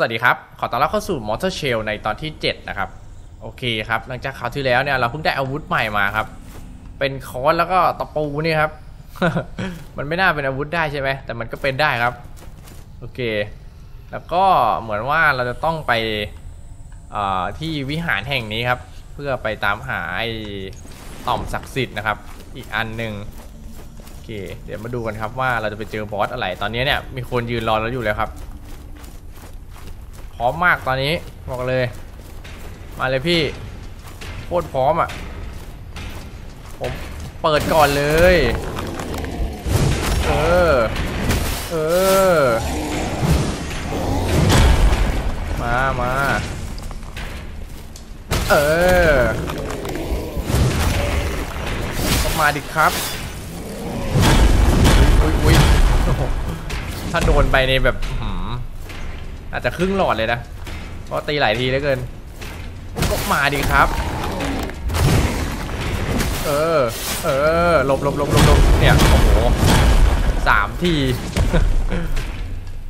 สวัสดีครับ ขอต้อนรับเข้าสู่ Mortal Shell ในตอนที่ 7 นะครับ โอเคครับ หลังจากคราวที่แล้วเนี่ย เราเพิ่งได้อาวุธใหม่มาครับ เป็นค้อนแล้วก็ตะปูนี่ครับ มันไม่น่าเป็นอาวุธได้ใช่ไหม แต่มันก็เป็นได้ครับ โอเค แล้วก็เหมือนว่าเราจะต้องไปที่วิหารแห่งนี้ครับ เพื่อไปตามหาไอ้ต่อมศักดิ์สิทธิ์นะครับ อีกอันหนึ่งโอเค เดี๋ยวมาดูกันครับว่าเราจะไปเจอบอสอะไร ตอนนี้เนี่ยมีคนยืนรอเราอยู่แล้วครับ พร้อมมากตอนนี้บอกเลย มาเลยพี่โคตรพร้อมอะ ผมเปิดก่อนเลย เออ เออ มามาเออก็มาดิครับ อุ้ยอุ้ยถ้าโดนไปในแบบ อาจจะครึ่งหลอดเลยนะเพราะตีหลายทีเหลือเกินก็มาดิครับ เออ เออหลบหลบหลบหลบลบเนี่ย โอ้โหสามที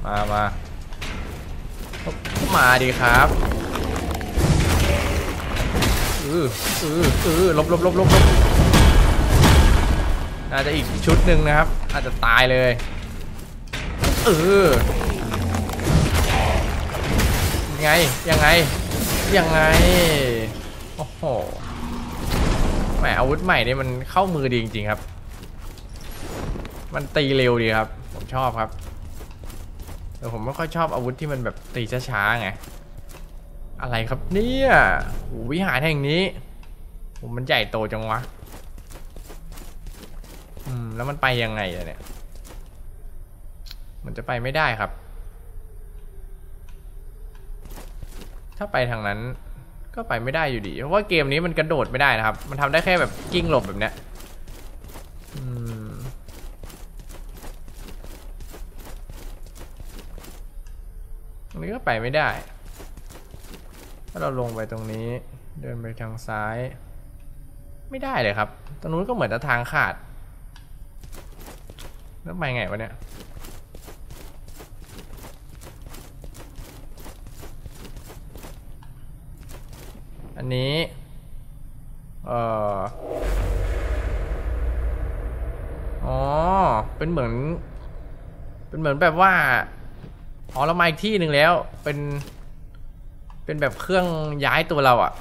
มามาก็มาดิครับเออเออเออหลบหลบหลบหลบลบน่าจะอีกชุดหนึ่งนะครับ อาจจะตายเลย เออ ไง ยังไง ยังไง โอ้โห แหมอาวุธใหม่นี่มันเข้ามือดีจริงๆครับ มันตีเร็วดีครับ ผมชอบครับ แต่ผมไม่ค่อยชอบอาวุธที่มันแบบตีช้าๆไง อะไรครับเนี่ยโอ้วิหารแห่งนี้ผมมันใหญ่โตจังวะ อืม แล้วมันไปยังไงอะเนี่ย มันจะไปไม่ได้ครับ ถ้าไปทางนั้นก็ไปไม่ได้อยู่ดี เพราะว่าเกมนี้มันกระโดดไม่ได้นะครับ มันทำได้แค่แบบกิ้งหลบแบบเนี้ยอืมตรงนี้ก็ไปไม่ได้ ถ้าเราลงไปตรงนี้ เดินไปทางซ้าย ไม่ได้เลยครับ ตรงนู้นก็เหมือนจะทางขาด แล้วไปไงวะเนี่ย อันนี้ เอ่อ อ๋อ เป็นเหมือน เป็นเหมือนแบบว่า อ๋อเรามาอีกที่หนึ่งแล้ว เป็น เป็นแบบเครื่องย้ายตัวเราอะ่ะ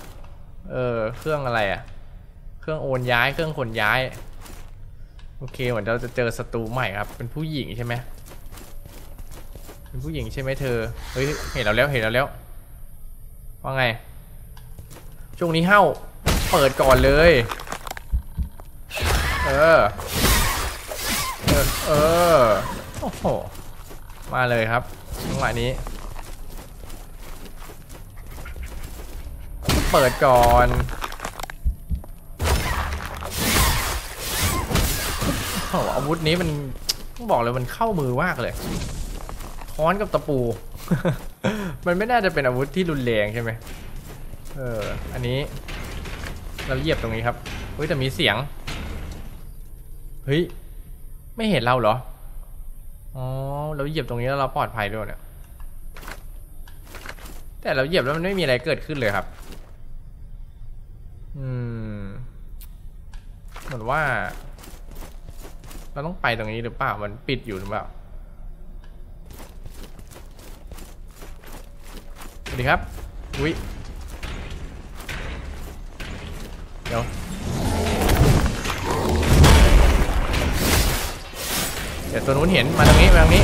เออ เครื่องอะไรอะ่ะ เครื่องโอนย้าย เครื่องขนย้าย โอเคเหมือนเราจะเจอศัตรูใหม่ครับ เป็นผู้หญิงใช่ไหมเป็นผู้หญิงใช่ไหมเธอ เฮ้ย เห็นเราแล้ว เห็นเราแล้ว ว่าไง ช่วงนี้เฮ้าเปิดก่อนเลย เออ เออ เออ โอ้โห มาเลยครับจังหวะนี้ เปิดก่อนโอ้โหอาวุธนี้มันต้องบอกเลยมันเข้ามือมากเลย ค้อนกับตะปู มันไม่น่าจะเป็นอาวุธที่รุนแรงใช่ไหม เออ อันนี้ เราเหยียบตรงนี้ครับ เฮ้ยแต่มีเสียง เฮ้ย ไม่เห็นเราเหรอ อ๋อ เราเหยียบตรงนี้แล้วเราปลอดภัยด้วยเนี่ย แต่เราเหยียบแล้วมันไม่มีอะไรเกิดขึ้นเลยครับ อืม เหมือนว่า เราต้องไปตรงนี้หรือเปล่า มันปิดอยู่หรือเปล่าสวัสดีครับ อุ้ย เดี๋ยวเดี๋ยวตัวนู้นเห็นมาทางนี้มาทางนี้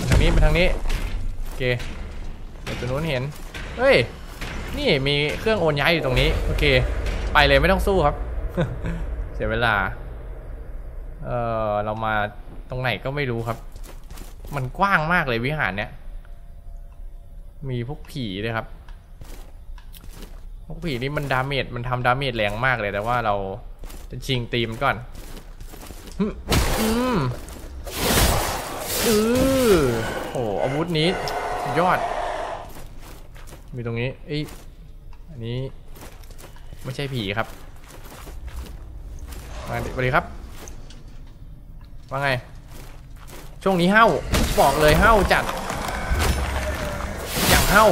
มาทางนี้มาทางนี้โอเคเดี๋ยวตัวนู้นเห็นเฮ้ยนี่มีเครื่องโอนย้ายอยู่ตรงนี้โอเค ไปเลยไม่ต้องสู้ครับ เสียเวลาเออเรามาตรงไหนก็ไม่รู้ครับ มันกว้างมากเลยวิหารเนี้ยมีพวกผีเลยครับ พวกผีนี่มัน damage มันทำ damage แรงมากเลยแต่ว่าเราจะชิงตีมันก่อนอืมอืมอือโอ้อาวุธนี้ยอด มีตรงนี้เอ้ยอันนี้ ไม่ใช่ผีครับ มาดิสวัสดีครับ ว่าไง ช่วงนี้เห้าบอกเลยเห้าจัด อย่างเห้า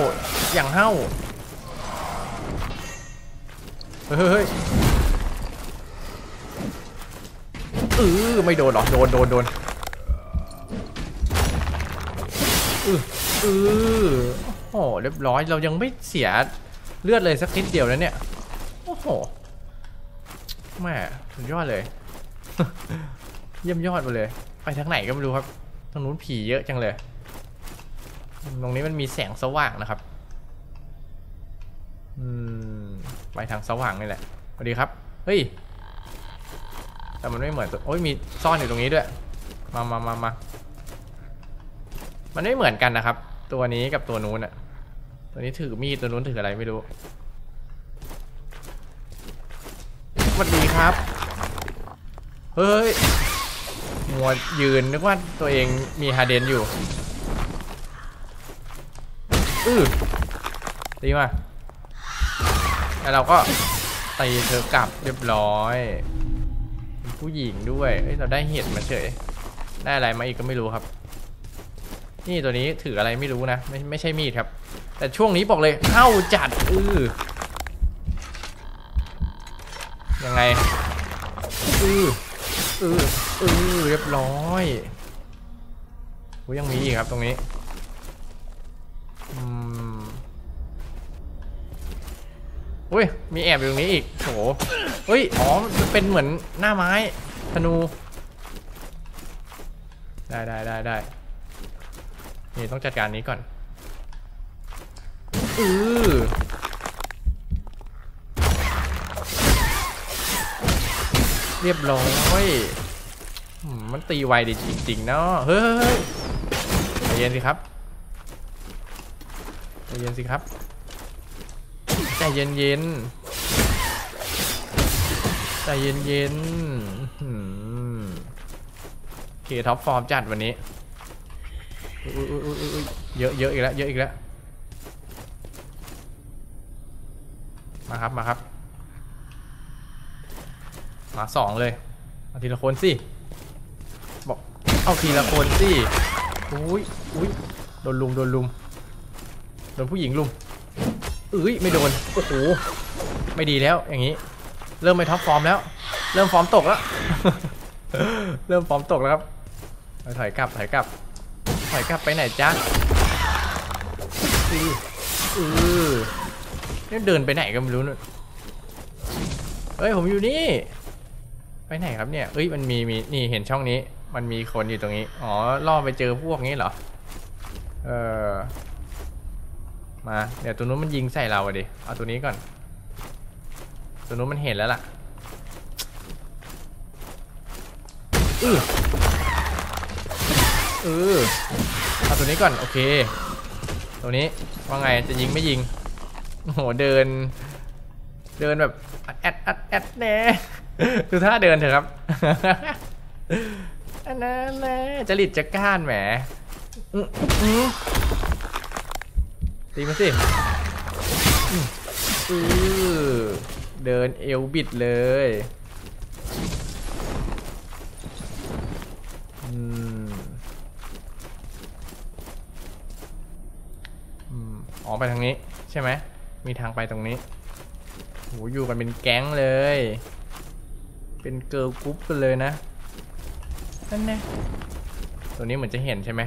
อย่างเห้า เฮ้ยเออไม่โดนหรอ โดนโดนโดนเออเออโอ้โหเรียบร้อยเรายังไม่เสียเลือดเลยสักนิดเดียวแล้วเนี่ย โอ้โหแม่สุดยอดเลย เยี่ยมยอดไปเลย ไปทางไหนก็ไม่รู้ครับทางนู้นผีเยอะจังเลย ตรงนี้มันมีแสงสว่างนะครับ อืม ไปทางสว่างนี่แหละสวัสดีครับ เฮ้ย แต่มันไม่เหมือนตัวโอ้ยมีซ่อนอยู่ตรงนี้ด้วย มามามามามันไม่เหมือนกันนะครับ ตัวนี้กับตัวนู้นอะตัวนี้ถือมีดตัวนู้นถืออะไรไม่รู้ สวัสดีครับ เฮ้ย มัวยืนนึกว่าตัวเองมีฮาเดนอยู่ อือตีมา แล้วเราก็ตีเธอกลับเรียบร้อย ผู้หญิงด้วยเอ้ยเราได้เห็ดมาเฉย ได้อะไรมาอีกก็ไม่รู้ครับ นี่ตัวนี้ถืออะไรไม่รู้นะ ไม่ไม่ใช่มีดครับ แต่ช่วงนี้บอกเลยเข้าจัดอือยังไงอืออืออือเรียบร้อยโอ้ยยังมีอีกครับตรงนี้อืม อุ้ย มีแอบอยู่ตรงนี้อีกโหเฮ้ย อ๋อมันเป็นเหมือนหน้าไม้ ธนู ได้ได้ได้ได้ นี่ต้องจัดการนี้ก่อน อือเรียบร้อยมันตีไวดีจริงๆเนาะ เฮ้ยใจเย็นสิครับใจเย็นสิครับ ใจเย็นเย็นๆใจเย็นเย็นๆอื้อหือโอเค top form จัดวันนี้เยอะเยอะอีกแล้วเยอะอีกแล้วมาครับมาครับ มาสองเลยเอาทีละคนสิบอกเอาทีละคนสิอุ้ยอุ้ยโดนลุมโดนลุมโดนผู้หญิงลุม เอ้ยไม่โดนโอ้โหไม่ดีแล้วอย่างนี้ เริ่มไม่ top form แล้ว เริ่มฟอร์มตกแล้ว เริ่มฟอร์มตกแล้วครับถอยกลับถอยกลับถอยกลับไปไหนจ๊ะอืออือนี่เดินไปไหนก็ไม่รู้นู่นเฮ้ยผมอยู่นี่ ไปไหนครับเนี่ยเอ้ยมันมีมีนี่เห็นช่องนี้ มันมีคนอยู่ตรงนี้ อ๋อล่อไปเจอพวกนี้เหรอ เออ มาเดี๋ยวตัวนู้นมันยิงใส่เราอะดิเอาตัวนี้ก่อน ตัวนู้นมันเห็นแล้วล่ะอือเออเอาตัวนี้ก่อนโอเค ตัวนี้ว่าไงจะยิงไม่ยิงโอ้โหเดิน เดินแบบแอดแอดแอดแน่ดูท่าเดินเถอะครับอันนั้นแหละจริตจะก้านแหมอื ตีมาสิอือเดินเอวบิดเลยอ๋อไปทางนี้ใช่ไหม มีทางไปตรงนี้โหอยู่กันเป็นแก๊งเลย เป็น girl group กันเลยนะ นั่นแน่ตัวนี้เหมือนจะเห็นใช่ไหม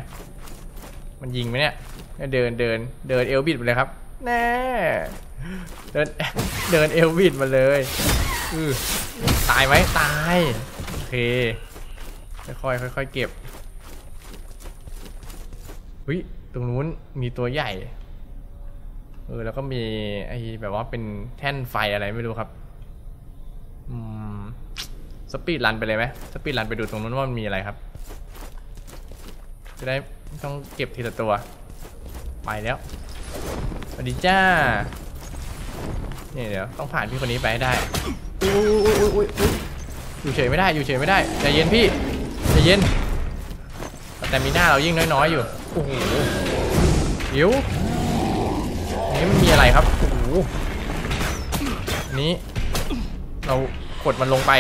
มันยิงไหมเนี่ย เนี่ยเดินเดินเดินเอลบิดไปเลยครับ แน่เดินเดินเอลบิดมาเลยอือตายไหมตาย โอเค ค่อยๆค่อยๆเก็บเฮ้ยตรงนู้นมีตัวใหญ่ เออ แล้วก็มีไอ้แบบว่าเป็นแท่นไฟอะไรไม่รู้ครับ อืม speedrun ไปเลยไหม speedrun ไปดูตรงนู้นว่ามันมีอะไรครับ จะได้ไม่ต้องเก็บทีละตัว ไปแล้วสวัสดีจ้านี่เดี๋ยวต้องผ่านพี่คนนี้ไปให้ได้อุ้ยอุ้ยอุ้ยอุ้ยอุ้ยอยู่เฉยไม่ได้อยู่เฉยไม่ได้ใจเย็นพี่ใจเย็น แต่มีหน้าเรายิ่งน้อยๆอยู่โอ้โหหิวอันนี้มันมีอะไรครับโอ้โหอันนี้เรากดมันลงไป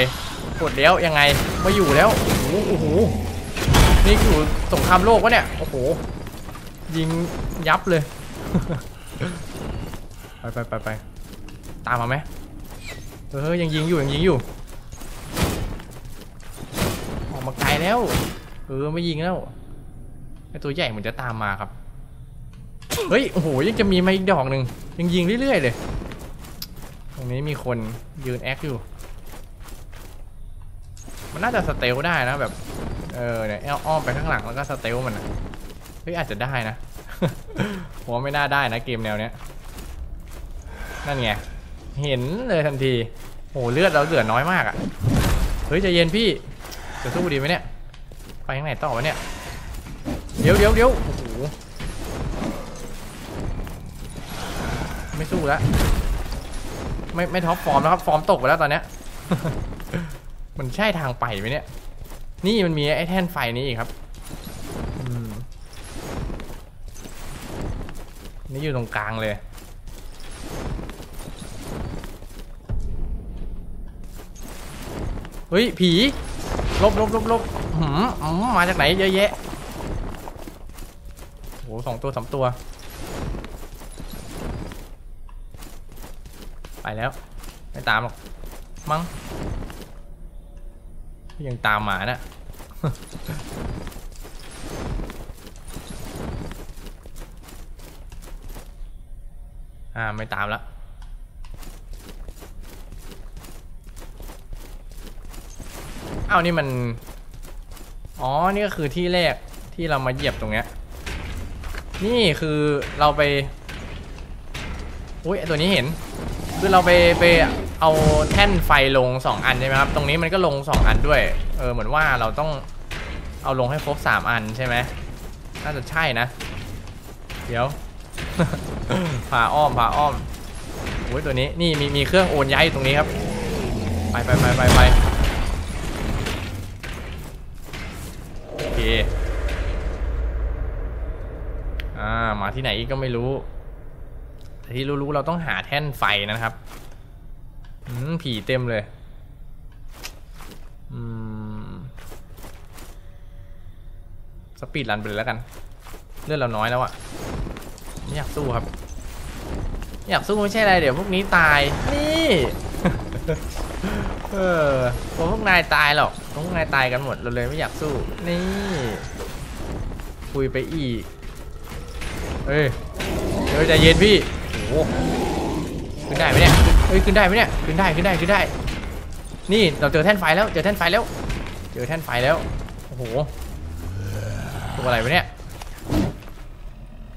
กดแล้วยังไงไม่อยู่แล้วโอ้โหโอ้โหนี่คือสงครามโลกวะเนี่ยโอ้โห ยิงยับเลย ไปไปไปไปตามมาไหมเออยังยิงอยู่ยังยิงอยู่ ออกมาไกลแล้ว เออไม่ยิงแล้วไอตัวใหญ่เหมือนจะตามมาครับ เฮ้ยโอ้โหยังจะมีมาอีกดอกหนึ่งยังยิงเรื่อยๆเลย ตรงนี้มีคนยืนแอคอยู่ มันน่าจะสเตลได้นะแบบ เออเนี่ยเอาอ้อมไปข้างหลังแล้วก็สเตลมันนะ เฮ้ยอาจจะได้นะผมว่าไม่น่าได้นะเกมแนวเนี้ย นั่นไง เห็นเลยทันทีโหเลือดเราเหลือน้อยมากอะ่ะ เฮ้ยใจเย็นพี่ จะสู้ดีไหมเนี่ย ไปทางไหนต่อวะเนี่ย เดี๋ยวเดี๋ยวเดี๋ยวโอ้โห ไม่สู้แล้ว ไม่ไม่ top form แล้วครับ ฟอร์มตกไปแล้วตอนเนี้ย มันใช่ทางไปไหมเนี่ย นี่มันมีไอ้แท่นไฟนี้อีกครับ นี่อยู่ตรงกลางเลย เฮ้ย ผีลบลบลบลบหืมมาจากไหนเยอะแยะโหสองตัวสามตัว ไปแล้ว ไม่ตามหรอก มั้งยังตามหมาน่ะ อ่าไม่ตามละอ้าวนี่มัน อ๋อ นี่ก็คือที่แรกที่เรามาเหยียบตรงเนี้ย นี่คือเราไป อุ้ยตัวนี้เห็น คือเราไปไปเอาแท่นไฟลง 2 อันใช่ไหมครับ ตรงนี้มันก็ลง 2 อันด้วย เออเหมือนว่าเราต้องเอาลงให้ครบ 3 อันใช่ไหมน่าจะใช่นะ เดี๋ยว พาอ้อมพาอ้อมโอ้ยตัวนี้นี่มีมีเครื่องโอนย้ายอยู่ตรงนี้ครับ ไปไปไปไปไปโอเคอ่ามาที่ไหนอีกก็ไม่รู้ แต่ที่รู้ๆเราต้องหาแท่นไฟนะครับอืมผีเต็มเลยอืมสปีดรันไปเลยแล้วกัน เลือดเราน้อยแล้วอะ อยากสู้ครับ อยากสู้ไม่ใช่อะไรเดี๋ยวพวกนี้ตาย นี่เออพวกนายตายหรอกพวกนายตายกันหมดเราเลยไม่อยากสู้ นี่คุยไปอีกเฮ้ยเฮ้ยใจเย็นพี่โอ้ขึ้นได้ไหมเนี่ยเฮ้ยขึ้นได้ไหมเนี่ยขึ้นได้ขึ้นได้ขึ้นได้ นี่เราเจอแท่นไฟแล้วเจอแท่นไฟแล้ว เจอแท่นไฟแล้วโอ้โหตัวอะไรวะเนี่ย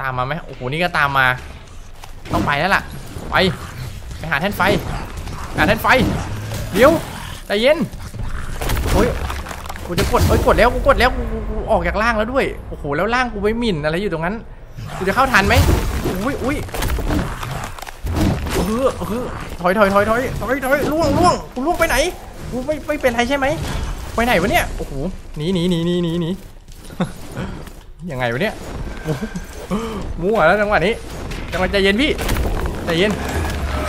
ตามมาไหมโอ้โหนี่ก็ตามมา ต้องไปแล้วล่ะ ไป ไปหาแท่นไฟหาแท่นไฟ เดี๋ยวใจเย็นโอ้ยกูจะกดเอ้ยกดแล้วกูกดแล้วกูออกจากล่างแล้วด้วยโอ้โหแล้วล่างกูไปหมิ่นอะไรอยู่ตรงนั้นกูจะเข้าทันไหมอุ้ยอุ้ยเออเออถอยถอยถอยถอยถอยถอยล่วงล่วงกูล่วงไปไหนกูไม่ไม่เป็นไรใช่ไหมไปไหนวะเนี่ยโอ้โหหนีหนีหนีหนีหนีหนียังไงวะเนี่ย มั่วแล้วจังหวะนี้จังใจเย็นพี่ใจเย็น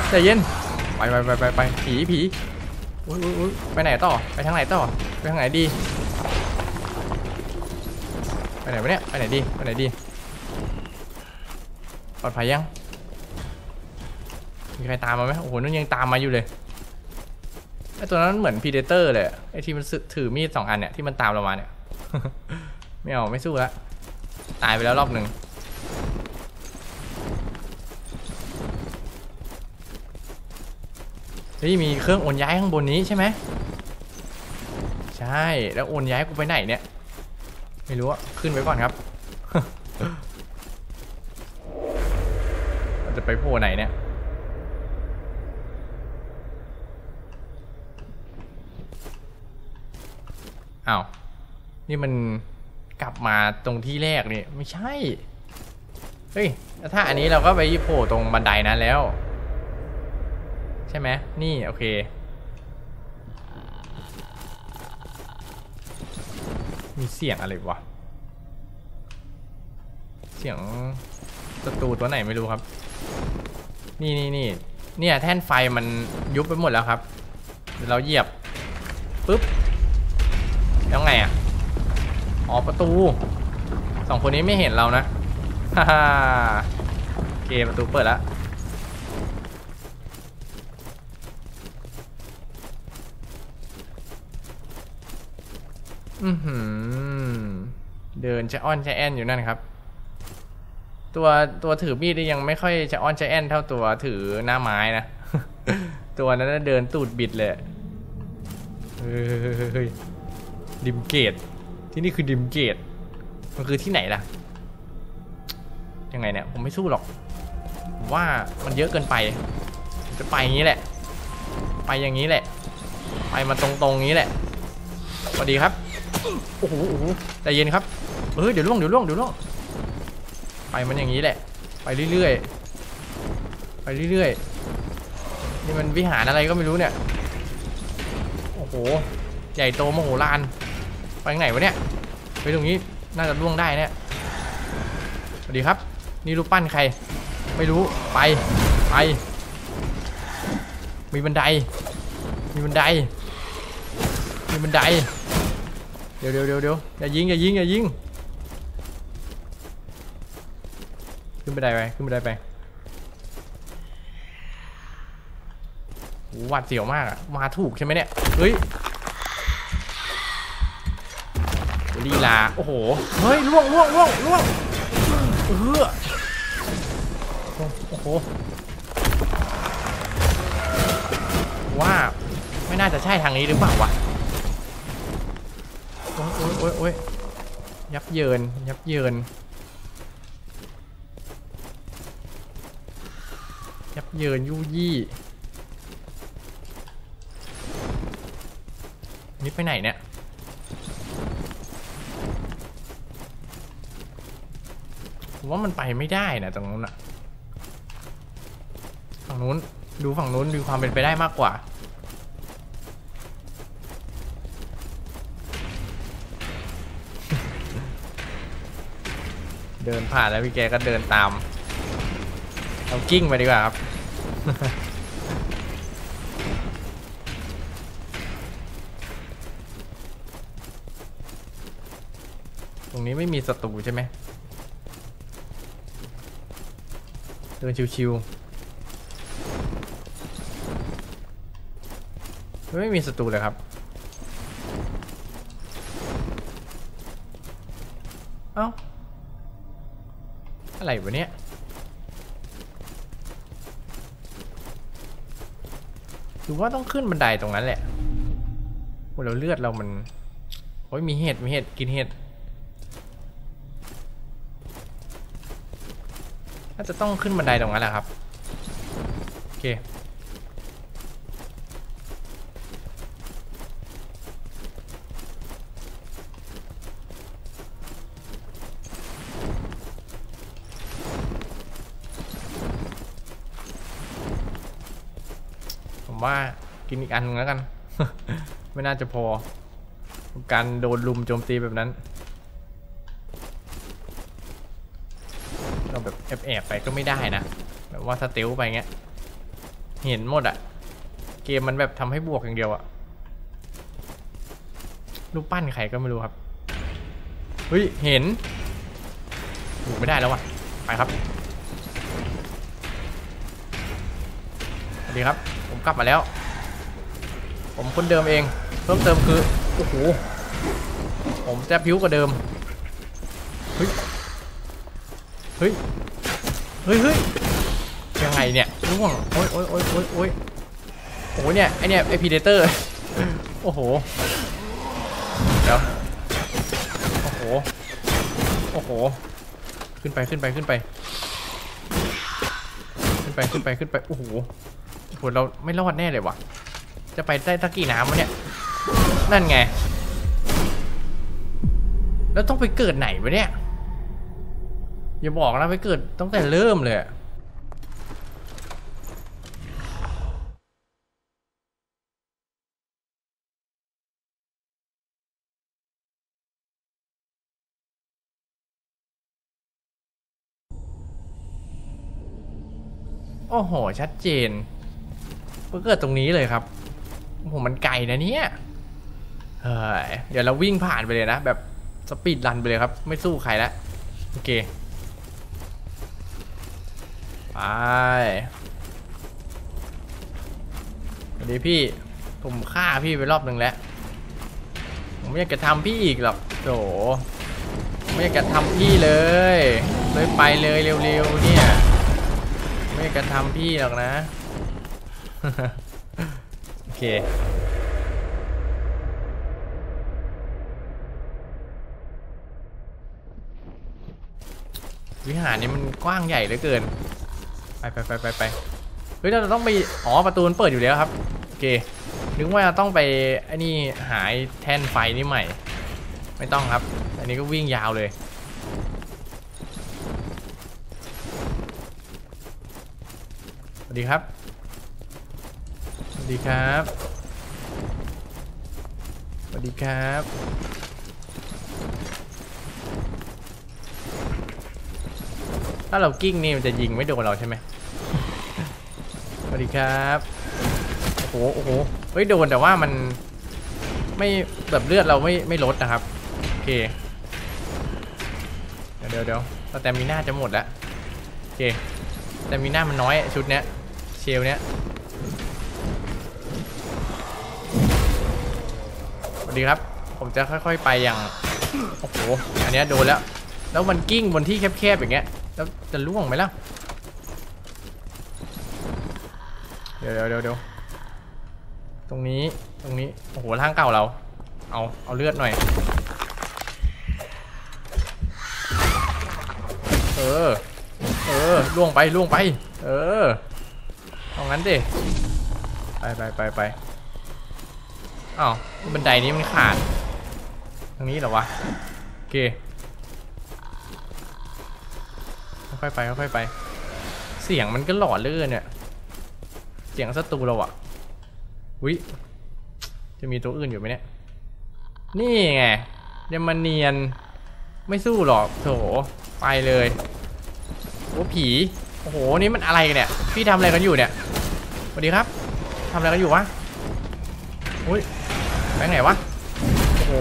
ใจเย็นไปไปไปไปไปผีผีไปไหนต่อไปทางไหนต่อไปทางไหนดี ไปไหนวะเนี่ยไปไหนดีไปไหนดีปลอดภัยยังมีใครตามมาไหมโอ้โหนั่นยังตามมาอยู่เลยไอตัวนั้นเหมือนพีเดเตอร์เลยไอที่มันถือมีดสองอันเนี่ยที่มันตามเรามาเนี่ยไม่เอาไม่สู้ละตายไปแล้วรอบหนึ่ง เฮ้ยมีเครื่องโอนย้ายข้างบนนี้ใช่ไหมใช่แล้วโอนย้ายกูไปไหนเนี่ย ไม่รู้อะขึ้นไปก่อนครับเราจะไปโผล่ไหนเนี่ยอ้าวนี่มันกลับมาตรงที่แรกนี่ไม่ใช่ เฮ้ยถ้าอันนี้เราก็ไปโผล่ตรงบันไดนั้นแล้ว ใช่ไหมนี่ โอเค มีเสียงอะไรวะ เสียงศัตรูตัวไหนไม่รู้ครับ นี่นี่นี่เนี่ยแท่นไฟมันยุบไปหมดแล้วครับเดี๋ยวเราเหยียบปุ๊บแล้วไงอะอ๋อประตูสองคนนี้ไม่เห็นเรานะฮ่าฮ่าเคประตูเปิดแล้ว อือหือเดินจะอ้อนจะแอนอยู่นั่นครับ ตัวตัวถือมีดยังไม่ค่อยจะอ้อนจะแอนเท่าตัวถือหน้าไม้นะ ตัวนั้นเดินตูดบิดเลยเฮ้ยดิมเกต ที่นี่คือดิมเกต มันคือที่ไหนล่ะ ยังไงเนี่ย ผมไม่สู้หรอก ว่ามันเยอะเกินไป จะไปอย่างนี้แหละ ไปอย่างนี้แหละ ไปมาตรงๆนี้แหละสวัสดีครับ โอ้โหโอ้โหใจเย็นครับเออเดี๋ยวล่วงเดี๋ยวล่วงเดี๋ยวล่วงไปมันอย่างนี้แหละ ไปเรื่อยๆไปเรื่อยๆนี่มันวิหารอะไรก็ไม่รู้เนี่ยโอ้โหใหญ่โตมโหฬารไปไหนวะเนี่ยไปตรงนี้น่าจะล่วงได้เนี่ยสวัสดีครับ นี่รูปปั้นใคร ไม่รู้ไปไป มีบันได มีบันได มีบันได เดี๋ยวเดี๋ยวเดี๋ยวเดี๋ยวอย่ายิงอย่ายิงอย่ายิง ขึ้นบันได้ไปขึ้นบันได้ไปหวาดเสียวมากอะมาถูกใช่ไหมเนี่ย เฮ้ยลีลา โอ้โห เฮ้ยล่วงล่วงล่วงล่วงเออโอ้โห ว่า ไม่น่าจะใช่ทางนี้หรือเปล่าวะ โอ้ยโอ้ยโอ้ยยับเยิน ยับเยิน ยับเยินยู่ยี่นี่ไปไหนเนี่ยผมว่ามันไปไม่ได้นะตรงนู้นอะฝั่งนู้นดูฝั่งนู้นมีความเป็นไปได้มากกว่า เดินผ่านแล้วพี่แกก็เดินตามเรากิ้งไปดีกว่าครับตรงนี้ไม่มีศัตรูใช่ไหมเดินชิวๆไม่มีศัตรูเลยครับ อะไรวะเนี่ยหรือว่าต้องขึ้นบันไดตรงนั้นแหละโอ้เราเลือดเรามันโอ้ยมีเห็ดมีเห็ดกินเห็ดน่าจะต้องขึ้นบันไดตรงนั้นแหละครับ โอเค ผมว่า กินอีกอันนึงแล้วกัน ไม่น่าจะพอ การโดนลุมโจมตีแบบนั้นเราแบบแอบๆไปก็ไม่ได้นะ แบบว่าสเตลไปเงี้ย เห็นหมดอะเกมมันแบบทำให้บวกอย่างเดียวอะรูปปั้นใครก็ไม่รู้ครับ เฮ้ย เห็นอยู่ไม่ได้แล้วว่ะไปครับสวัสดีครับ ผมกลับมาแล้ว ผมคนเดิมเอง เพิ่มเติมคือ โอ้โห ผมแจะผิวกว่าเดิม เฮ้ย เฮ้ย เฮ้ยเฮ้ยยังไงเนี่ยร่วง โอ้ยโอ้ยโอ้ยโอ้ยโอ้ยโอ้โหเนี่ย ไอเนี่ยไอพีเดเตอร์ โอ้โห เดี๋ยว โอ้โห โอ้โห ขึ้นไปขึ้นไปขึ้นไป ขึ้นไปขึ้นไปขึ้นไป โอ้โหโอ้โหเราไม่รอดแน่เลยว่ะ จะไปได้ตะกี้น้ำวะเนี่ย นั่นไง แล้วต้องไปเกิดไหนวะเนี่ย อย่าบอกนะไปเกิดตั้งแต่เริ่มเลยอะโอ้โห ชัดเจนไปเกิดตรงนี้เลยครับ โอ้โหมันไกลนะเนี่ยเฮ้ยเดี๋ยวเราวิ่งผ่านไปเลยนะ แบบสปีดรันไปเลยครับ ไม่สู้ใครแล้วโอเคไปสวัสดีพี่ผมฆ่าพี่ไปรอบหนึ่งแล้ว ผมไม่อยากจะทำพี่อีกหรอกโถไม่อยากจะทำพี่เลยเลยไปเลยเร็วๆเนี่ย ไม่อยากจะทำพี่หรอกนะ เควิหารนี้มันกว้างใหญ่เหลือเกิน ไปไปไปไปไปเฮ้ยเราต้องไปอ๋อประตูมันเปิดอยู่แล้วครับโอเคนึกว่าต้องไปไอ้นี่หายแท่นไฟนี่ใหม่ ไม่ต้องครับ อันนี้ก็วิ่งยาวเลยสวัสดีครับ ดีครับ สวัสดีครับ ถ้าเรากิ้งนี่มันจะยิงไม่โดนเราใช่ไหมสวัสดีครับ โอ้โห โอ้โห เฮ้ยโดนแต่ว่ามันไม่แบบเลือดเราไม่ไม่ลดนะครับ โอเค เดี๋ยวเดี๋ยวเดี๋ยวแต่มีหน้าจะหมดแล้ว โอเค แต่มีหน้ามันน้อยชุดเนี้ย เชลเนี้ย ดีครับ ผมจะค่อยๆไปอย่าง โอ้โห อันนี้โดนแล้ว แล้วมันกิ้งบนที่แคบๆอย่างเงี้ย แล้วจะล่วงไหมล่ะ เดี๋ยวเดี๋ยวเดี๋ยวเดี๋ยวตรงนี้ ตรงนี้ โอ้โหทางเก่าเรา เอา เอาเลือดหน่อย เออ เออ ล่วงไป ล่วงไป เออ เอางั้นดิ ไปไปไปไป อ้าวบันไดนี้มันขาดทางนี้เหรอวะ โอเค ค่อยไปค่อยไป เสียงมันก็หลอเลื่อนเนี่ย เสียงศัตรูเราอะวิจะมีตัวอื่นอยู่ไหมเนี่ย นี่ไงเดยวมันเนียน ไม่สู้หรอกโถไปเลยโอ้ผี โอ้โห นี่มันอะไรเนี่ย พี่ทำอะไรกันอยู่เนี่ย สวัสดีครับทำอะไรกันอยู่วะอุ้ย ไปไหนวะ โอ้โห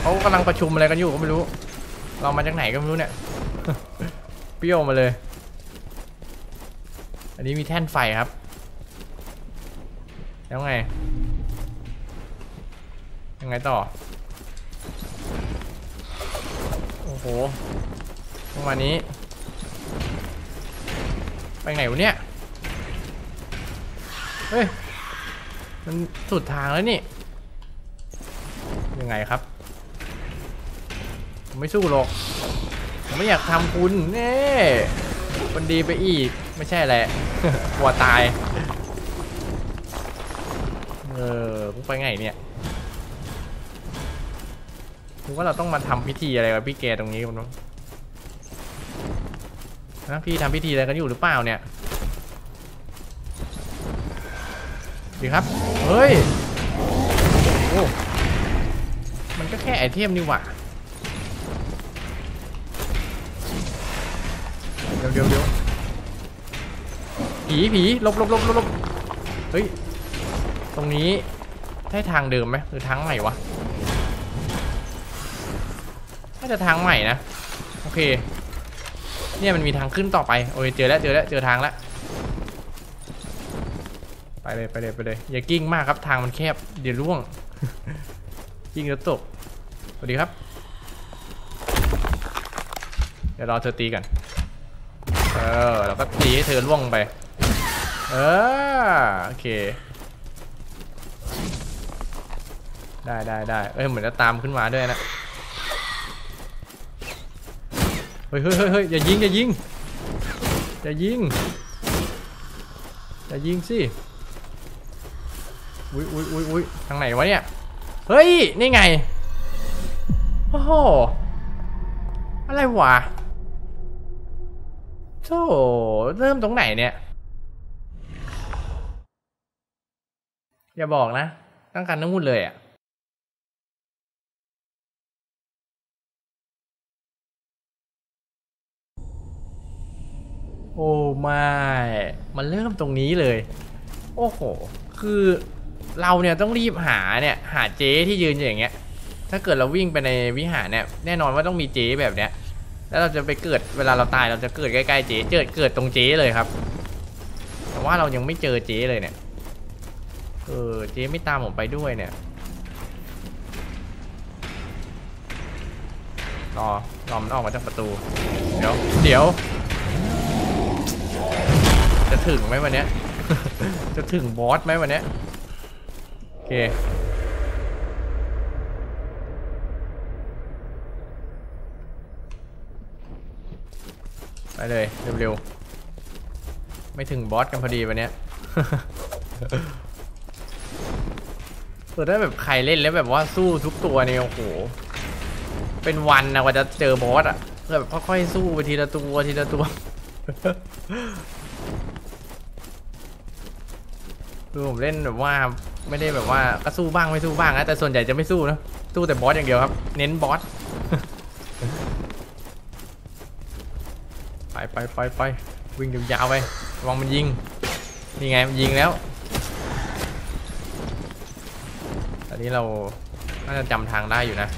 เขากำลังประชุมอะไรกันอยู่ก็ไม่รู้ เรามาจากไหนก็ไม่รู้เนี่ย เปรี้ยวมาเลย อันนี้มีแท่นไฟครับ แล้วไง ยังไงต่อ โอ้โหประมาณนี้ ไปไหนวะเนี่ย เฮ้ย มันสุดทางแล้วนี่ ยังไงครับ ผมไม่สู้หรอก ผมไม่อยากทำคุณเน่คนดีไปอีก ไม่ใช่แหละกลัวตาย เออมึงไปไงเนี่ยรู้ว่าเราต้องมาทำพิธีอะไรกับพี่แกตรงนี้กันวะนะพี่ทำพิธีอะไรกันอยู่หรือเปล่าเนี่ยดีครับ เฮ้ย โอ้ ไอเทมนี่หว่า เดี๋ยวเดี๋ยวเดี๋ยวผีผีหลบหลบหลบหลบหลบเฮ้ย ตรงนี้ใช่ทางเดิมไหมหรือทางใหม่วะน่าจะทางใหม่นะ โอเค เนี่ยมันมีทางขึ้นต่อไป โอเคเจอแล้วเจอแล้วเจอทางแล้ว ไปเลยไปเลยไปเลย อย่ากิ้งมากครับทางมันแคบ เดี๋ยวร่วงกิ้งแล้วตก สวัสดีครับ เดี๋ยวรอเธอตีกัน เออเราก็ตีให้เธอล่วงไป เออโอเค ได้ได้ได้เอ้ยเหมือนจะตามขึ้นมาด้วยนะ เฮ้ยเฮ้ยเฮ้ยเฮ้ยอย่ายิงอย่ายิงอย่ายิงอย่ายิงสิอุ้ยอุ้ยอุ้ยอุ้ยทางไหนวะเนี่ย เฮ้ย นี่ไง โอ้โห อะไรวะโธ่เริ่มตรงไหนเนี่ย อย่าบอกนะ ตั้งการนู่นเลยอะโอ้ไม่ มันเริ่มตรงนี้เลย โอ้โห คือเราเนี่ยต้องรีบหาเนี่ย หาเจ๊ที่ยืนอยู่อย่างเงี้ย ถ้าเกิดเราวิ่งไปในวิหารเนี่ยแน่นอนว่าต้องมีเจ๊แบบเนี้ย แล้วเราจะไปเกิดเวลาเราตายเราจะเกิดใกล้ๆเจ๊เกิดเกิดตรงเจ๊เลยครับ แต่ว่าเรายังไม่เจอเจ๊เลยเนี่ยเออเจ๊ไม่ตามผมไปด้วยเนี่ยรอรอมันออกมาจากประตู เดี๋ยว เดี๋ยว จะถึงไหมวันเนี้ย จะถึงบอสไหมวันเนี้ย โอเค ไปเลยเร็วๆ ไม่ถึงบอสกันพอดีวันเนี้ยเออถ้าแบบใครเล่นแล้วแบบว่าสู้ทุกตัวเนี่ยโอ้โห เป็นวันนะกว่าจะเจอบอสอะแบบค่อยๆสู้ไปทีละตัวทีละตัวคือผมเล่นแบบว่าไม่ได้แบบว่าก็สู้บ้างไม่สู้บ้างนะแต่ส่วนใหญ่จะไม่สู้นะสู้แต่บอสอย่างเดียวครับ เน้นบอส ไปไปไปไปวิ่งยาวๆไประวังมันยิง นี่ไงมันยิงแล้ว ตอนนี้เรา น่าจะจำทางได้อยู่นะ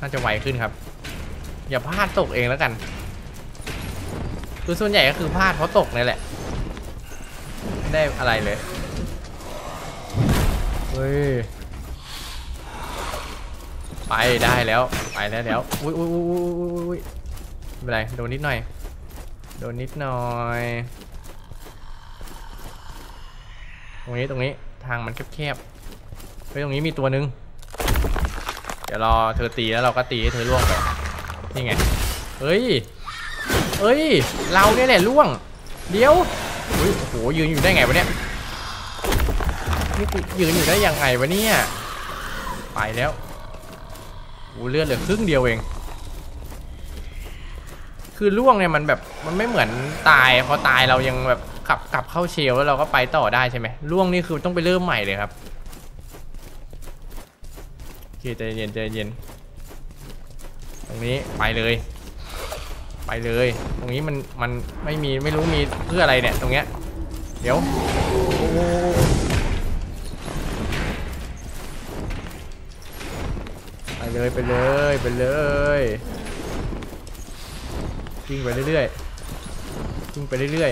น่าจะไวขึ้นครับ อย่าพลาดตกเองแล้วกัน คือส่วนใหญ่ก็คือพลาดเพราะตกนี่แหละ ไม่ได้อะไรเลย เฮ้ย ไปได้แล้ว ไปแล้วแล้ว อุ้ยอุ้ยอุ้ยอุ้ยอุ้ย เป็นไร โดนนิดหน่อย โดนนิดหน่อย ตรงนี้ตรงนี้ทางมันแคบๆเฮ้ตรงนี้มีตัวนึง เดี๋ยวรอเธอตีแล้วเราก็ตีให้เธอล่วงไปนี่ไง เฮ้ย เฮ้ย เราเนี่ยแหละล่วง เดี๋ยวอุ้ยโอ้โหยืนอยู่ได้ไงวะเนี่ยนี่ยืนอยู่ได้ยังไงวะเนี่ย ไปแล้วโอ้เลือดเหลือครึ่งเดียวเอง คือล่วงเนี่ยมันแบบมันไม่เหมือนตายพอตายเรายังแบบขับกลับเข้าเชลแล้วเราก็ไปต่อได้ใช่ไหมล่วงนี่คือต้องไปเริ่มใหม่เลยครับโอเคใจเย็นใจเย็นตรงนี้ไปเลย ไปเลย ตรงนี้มันมันไม่มีไม่รู้มีเพื่ออะไรเนี่ยตรงเนี้ยเดี๋ยวไปเลยไปเลยไปเลย วิ่งไปเรื่อยๆวิ่งไปเรื่อย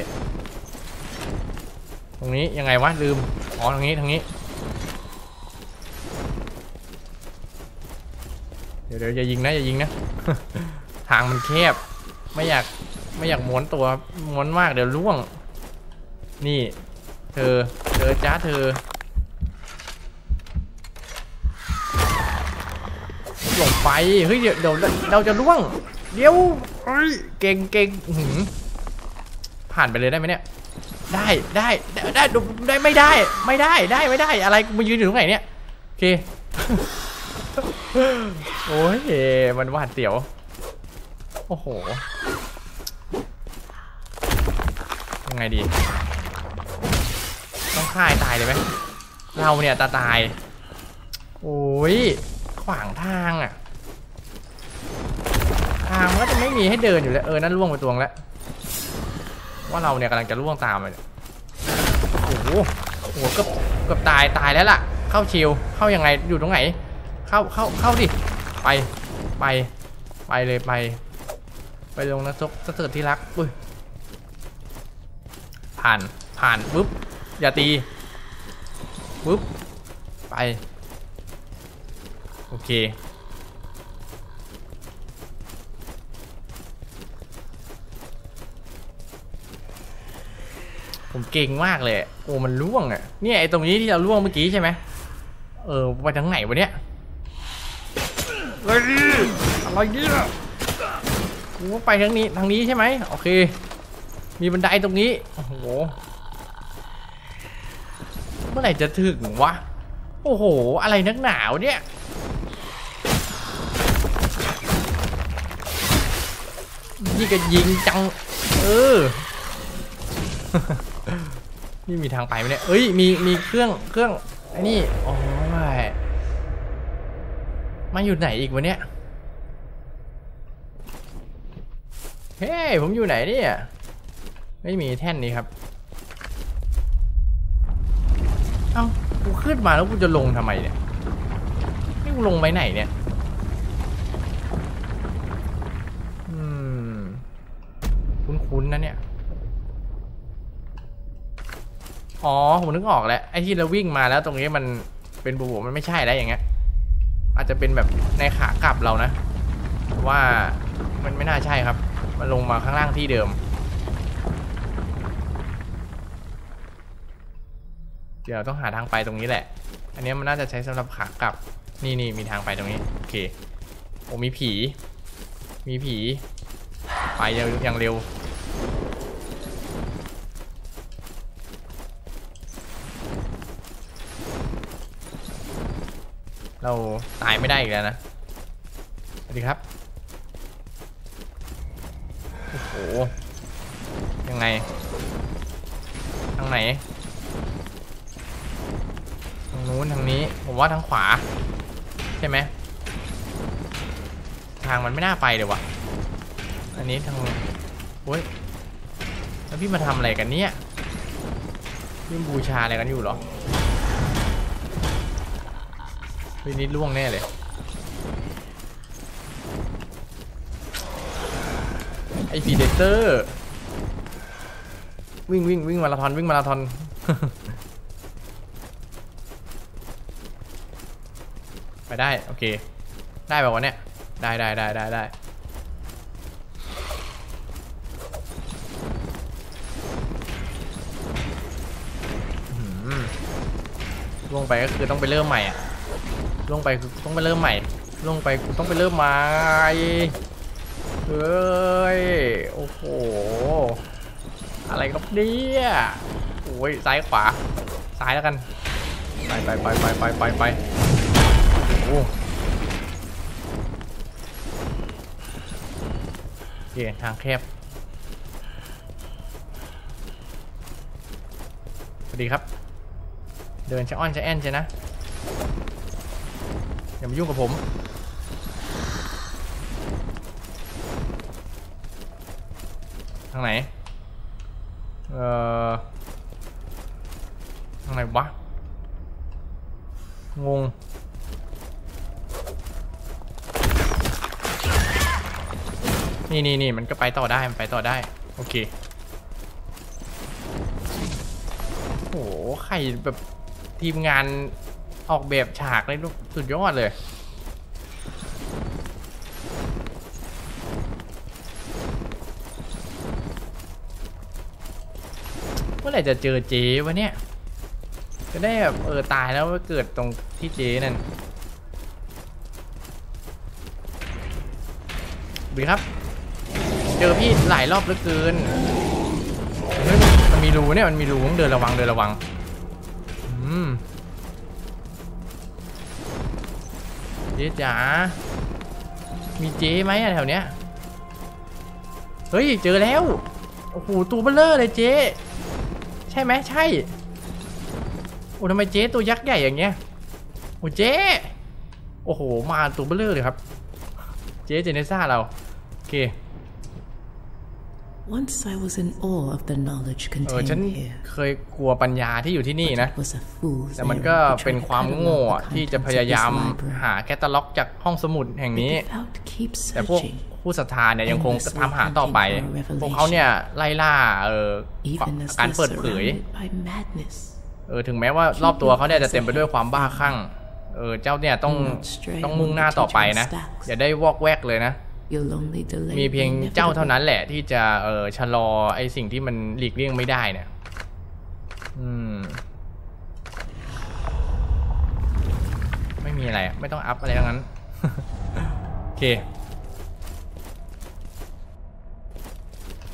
ๆ ตรงนี้ยังไงวะลืม อ๋อทางนี้ทางนี้ เดี๋ยวเดี๋ยวอย่ายิงนะอย่ายิงนะ ทางมันแคบ ไม่อยากไม่อยากม้วนตัวม้วนมากเดี๋ยวล่วง นี่ เธอ เธอจ้าเธอลงไป เฮ้ยเดี๋ยวเดี๋ยวเราจะล่วง เดี๋ยว เอ้ยเก่งเก่งหือผ่านไปเลยได้ไหมเนี่ย ได้ได้ได้ได้ได้ไม่ได้ ไม่ได้ได้ไม่ได้อะไรมายืนอยู่ตรงไหนเนี่ยโอเคโอ้ยมันหวาดเสียว โอ้โหยังไงดี ต้องฆ่าตายเลยไหมเราเนี่ยตาตาย โอ้ยขวางทางอะ ทางมันก็จะไม่มีให้เดินอยู่แล้วเออนั่นล่วงไปตวงแล้วว่าเราเนี่ยกำลังจะล่วงตามเลยโอ้โหโอ้โหเกือบเกือบตายตายแล้วล่ะ เข้าชิวเข้ายังไงอยู่ตรงไหน เข้าเข้าเข้าดิไปไปไปเลยไป ไปลงนะซกสะเติดที่รักอุ้ยผ่านผ่านปุ๊บอย่าตีปุ๊บไป โอเค ผมเก่งมากเลยโอ้มันล่วงอะเนี่ยไอ้ตรงนี้ที่เราล่วงเมื่อกี้ใช่ไหมเออไปทางไหนวะเนี่ยเฮ้ยอะไรเนี่ยกูว่าไปทางนี้ทางนี้ใช่ไหมโอเค มีบันไดตรงนี้โอ้โหเมื่อไหร่จะถึงวะโอ้โห อะไรนักหนาวเนี่ยนี่ก็ยิงจัง เออ นี่มีทางไปไหมเนี่ยเอ้ย มี มีเครื่อง เครื่องไอ้นี่ โอ้ยมาอยู่ไหนอีกวะเนี่ย เฮ้ยผมอยู่ไหนเนี่ย ไม่มีแท่นนี้ครับ เอ้า กูขึ้นมาแล้วกูจะลงทำไมเนี่ย นี่กูลงไปไหนเนี่ยอื อ๋อผมนึกออกแล้วไอ้ที่เราวิ่งมาแล้วตรงนี้มันเป็นบูบูมันไม่ใช่แล้วอย่างเงี้ยอาจจะเป็นแบบในขากลับเรานะ ว่ามันไม่น่าใช่ครับ มันลงมาข้างล่างที่เดิม เดี๋ยวต้องหาทางไปตรงนี้แหละ อันนี้มันน่าจะใช้สำหรับขากลับ นี่นี่มีทางไปตรงนี้โอเคโอ้มีผี มีผี ไปย่างอย่างเร็ว เราตายไม่ได้อีกแล้วนะสวัสดีครับ โอ้โห ยังไง ทางไหน ทางนู้นทางนี้ ผมว่าทางขวา ใช่ไหม ทางมันไม่น่าไปเลยวะอันนี้ทางโอ้ย แล้วพี่มาทำอะไรกันเนี่ยพี่บูชาอะไรกันอยู่หรอ เฮ้ยนี่ล่วงแน่เลยไอพีเดเตอร์ วิ่งวิ่งวิ่งมาราธอนวิ่งมาราธอนไปได้ โอเค ได้แบบว่าวะเนี่ยได้ได้ได้ได้ได้ล่วงไปก็คือต้องไปเริ่มใหม่อะ ลงไปต้องไปเริ่มใหม่ ลงไปต้องไปเริ่มใหม่เฮ้ยโอ้โหอะไรครับเนี่ยโอ้ยซ้ายขวาซ้ายแล้วกันไปไปไปไปไปไปไปโอ้โอเคทางแคบสวัสดีครับ เดินชะอ้อนชะแอนใช่นะ อย่ามายุ่งกับผม ทางไหน เอ่อ ทางไหนวะ งงนี่นี่นี่มันก็ไปต่อได้ มันไปต่อได้ โอเค โอ้โห ใครแบบทีมงาน ออกแบบฉากเลยลูกสุดยอดเลย เมื่อไหร่จะเจอเจ๊วะเนี่ย จะได้แบบเออตายแล้วเกิดตรงที่เจ๊นั่นดีครับ เจอพี่หลายรอบเหลือเกินมันมีรูเนี่ยมันมีรูต้องเดินระวังเดินระวัง อืม จ๊จ๋า มีเจ๊ไหมอะแถวเนี้ย เฮ้ย เจอแล้ว โอ้โห ตัวเบลเลอร์เลยเจ๊ ใช่ไหมใช่ โอ้ทำไมเจ๊ตัวยักษ์ใหญ่อย่างเงี้ย โอ้เจ๊ โอ้โห มาตัวเบลเลอร์เลยครับ เจ๊เจเนซ่าเรา โอเค Once I was in awe of the knowledge เออฉัน contained here. เคยกลัวปัญญาที่อยู่ที่นี่นะ It was a fool's แต่มัน errand ก็ to try เป็น to ความโง่ catalog อะ the ที่จะ contents พยายาม of this library. หาแคตตาล็อกจากห้องสมุดแห่งนี้ But devout keep แต่พวก searching, ผู้ศรัทธาเนี่ยยังคงตามหาต่อไป พวกเขาเนี่ยไล่ล่าเออ even as การ though เปิดเผย surrounded by madness. เออถึงแม้ว่ารอบตัวเขาเนี่ยจะเต็มไปด้วยความบ้าคลั่ง เออเจ้าเนี่ยต้อง Do not stray ต้องมุ่งหน้าต่อไปนะ among the teacher's stacks. อย่าได้วอกแวกเลยนะ You'll only delay มีเพียง the เจ้าเท่า inevitable. นั้นแหละที่จะเออชะลอไอสิ่งที่มันหลีกเลี่ยงไม่ได้เนี่ยอืม ไม่มีอะไรอะไม่ต้องอัพอะไรทั้งนั้น โอเค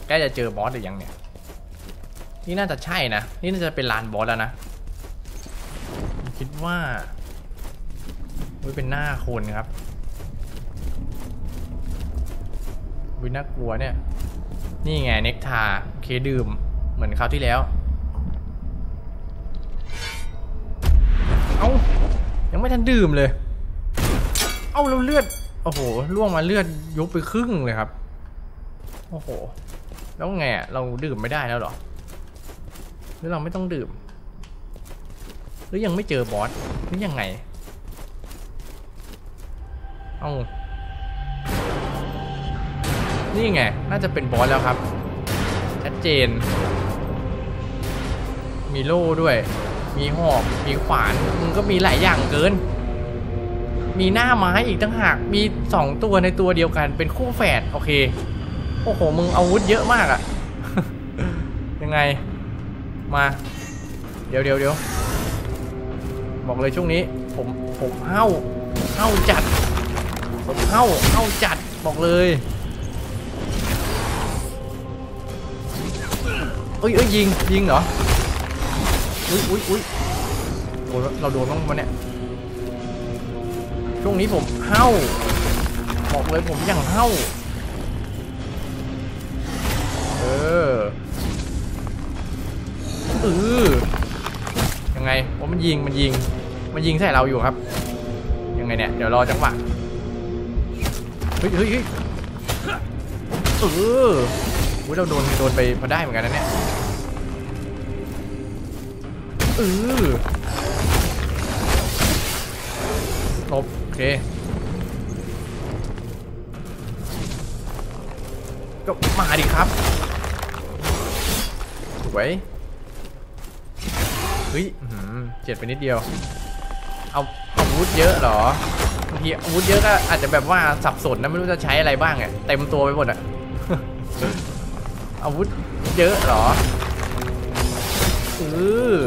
ใกล้จะเจอบอสหรือยังเนี่ย นี่น่าจะใช่นะ นี่น่าจะเป็นลานบอสแล้วนะ คิดว่าอุ้ยเป็นหน้าคนครับ วิน่ากลัวเนี่ย นี่ไงเน็กทาโอเคดื่ม เหมือนคราวที่แล้ว เอ้า ยังไม่ทันดื่มเลย เอ้าเราเลือด โอ้โหล่วงมาเลือดยุบไปครึ่งเลยครับ โอ้โห แล้วไงเราดื่มไม่ได้แล้วหรอ หรือเราไม่ต้องดื่ม หรือยังไม่เจอบอส หรือยังไง เอ้า นี่ไง น่าจะเป็นบอสแล้วครับ ชัดเจน มีโล่ด้วย มีหอก มีขวาน มึงก็มีหลายอย่างเกิน มีหน้าไม้อีกตั้งหาก มีสองตัวในตัวเดียวกัน เป็นคู่แฝด โอเค โอ้โห มึงอาวุธเยอะมากอะยังไง มา เดี๋ยวเดี๋ยวเดี๋ยวบอกเลยช่วงนี้ ผม ผมเห้าเห้าจัด ผมเห้าเห้าจัด บอกเลย เอ้ยเอ้ยยิงยิงเหรออุ้ยอุ้ยอุ้ยโอ้เราโดนบ้างปะเนี่ยช่วงนี้ผมเห้าบอกเลยผมอย่างเห้าเออเออยังไงว่ามันยิงมันยิง มันยิงใส่เราอยู่ครับ ยังไงเนี่ยเดี๋ยวรอจังหวะเฮ้ยเฮ้ยเฮ้ยเอออุ้ยเราโดนโดนไปพอได้เหมือนกันนะเนี่ย เออลบโอเคก็มาดิครับ สวย เฮ้ยเจ็ดไปนิดเดียว เอาอาวุธเยอะเหรอบางทีอาวุธเยอะก็อาจจะแบบว่าสับสนนะไม่รู้จะใช้อะไรบ้างอะเต็มตัวไปหมดอะอาวุธเยอะเหรอเออ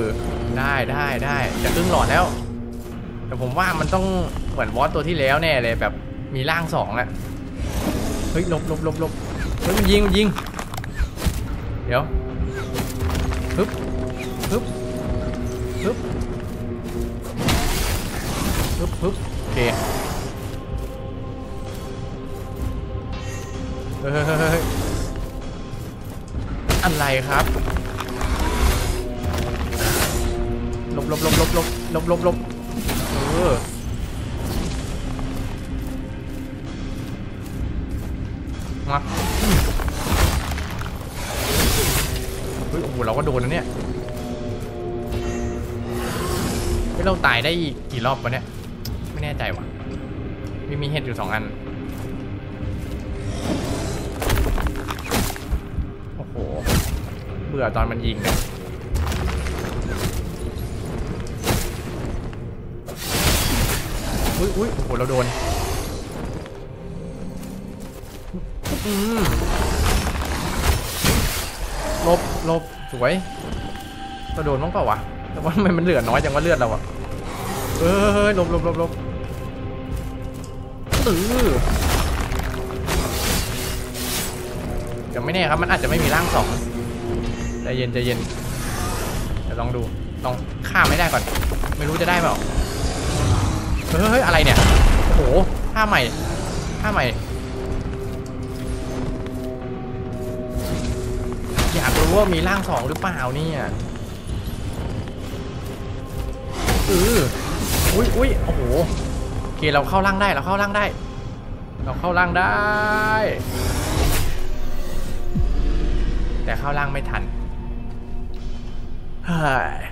ได้ได้ได้จะครึ่งหลอดแล้ว แต่ผมว่ามันต้องเหมือนวอสตัวที่แล้วแน่เลยแบบมีร่างสองอะเฮ้ยลบลบลบลบเฮ้ยมันยิงมันยิง เดี๋ยวฮึบฮึบฮึบฮึบฮึบโอเคเฮ้ยเฮ้ยอะไรครับ หลบหลบหลบหลบหลบหลบหลบเออมาเฮ้ยโอ้โหเราก็โดนนะเนี่ยเฮ้ยเราตายได้กี่รอบวะเนี่ย ไม่แน่ใจว่ะ มีมีเห็ดอยู่สองอัน โอ้โห เบื่อตอนมันยิงเนี่ย อุ้ยโอ้โหเราโดนลบลบสวยเราโดนบ้างเปล่าวะแต่ว่าทำไมมันเหลือน้อยจังว่าเลือดเราอะเอ้ยลบลบลบลบเออเดี๋ยวไม่แน่ครับ มันอาจจะไม่มีร่างสองใจเย็นใจเย็นเดี๋ยวลองดูลองฆ่าไม่ได้ก่อน ไม่รู้จะได้เปล่า เฮ้ยอะไรเนี่ยโอ้โหท่าใหม่ท่าใหม่ อยากรู้ว่ามีร่างสองหรือเปล่าเนี่ยเอออุ้ยอุ้ยโอ้โหโอเคเราเข้าร่างได้เราเข้าร่างได้ เราเข้าร่างได้ แต่เข้าร่างไม่ทันเฮ้ย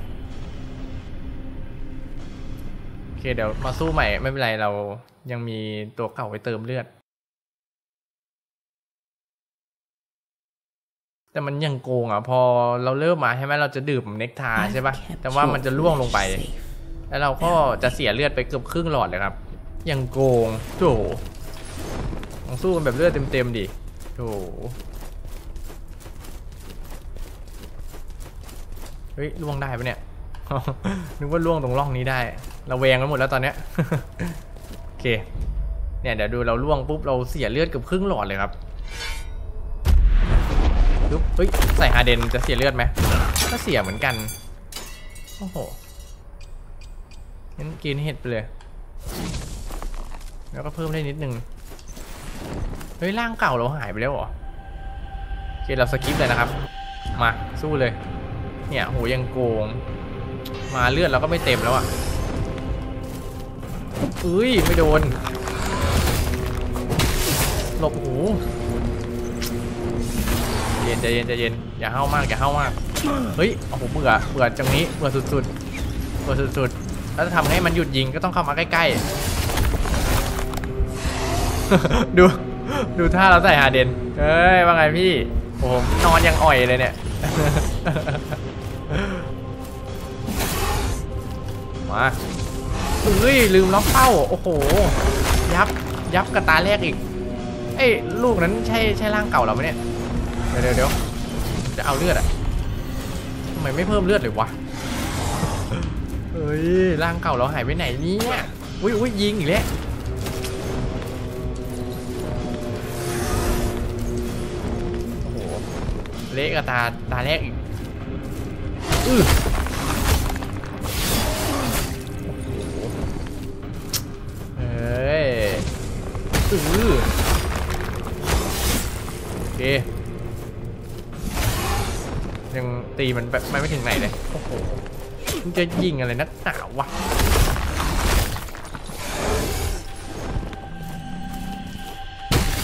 เคเดี๋ยวมาสู้ใหม่ไม่เป็นไรเรายังมีตัวเก่าไว้เติมเลือด แต่มันยังโกงอะ พอเราเริ่มมาใช่ไหมเราจะดื่มเน็กทา I've ใช่ปะ kept แต่ว่ามันจะล่วงลงไป your safe. แล้วเราก็จะเสียเลือดไปเกือบครึ่งหลอดเลยครับ ยังโกงโถต้องสู้กันแบบเลือดเต็มๆดิโถเฮ้ยล่วงได้ปะเนี่ย นึกว่าล่วงตรงร่องนี้ได้เราแวงไปหมดแล้วตอนเนี้ยโอเค เนี่ยเดี๋ยวดูเราล่วงปุ๊บเราเสียเลือดเกือบครึ่งหลอดเลยครับปึ๊บเฮ้ยใส่ฮาเดนจะเสียเลือดไหมก็เสียเหมือนกันโอ้โหงั้นกินเห็ดไปเลย แล้วก็เพิ่มได้นิดนึงเฮ้ยร่างเก่าเราหายไปแล้วเหรอโอเคเราสกิปเลยนะครับ มาสู้เลย เนี่ยโหยังโกง มาเลือดเราก็ไม่เต็มแล้วอะ่ะเอ้ยไม่โดน หลบหูเย็นใจเย็นใจเย็นอย่าเห้ามากอย่าเห้ามากเฮ้ยโอ้โหเบื่อเบื่อจังนี้เบื่อสุดๆเบื่อสุดๆแล้วจะทำให้มันหยุดยิงก็ต้องเข้ามาใกล้ๆดูดูท่าเราใส่ฮาเดนเฮ้ยว่าไงพี่โอ้โหนอนยังอ่อยเลยเนี่ย มาเฮ้ยลืมล็อกเป้า โอ้โห ยับ ยับกระตาแรกอีก เอ้ยลูกนั้นใช่ใช่ร่างเก่าเราไหมเนี่ย เดี๋ยวเดี๋ยวจะเอาเลือดอะทำไมไม่เพิ่มเลือดเลยวะ เฮ้ยร่างเก่าเราหายไปไหนเนี่ยอุ้ยอุ้ยยิงอีกแล้วโอ้โห เละกับตาตาแรกอีก อือ อือโอเคยังตีมันแบบไม่ไม่ถึงไหนเลย โอ้โหมันจะยิงอะไรนักหนาวะ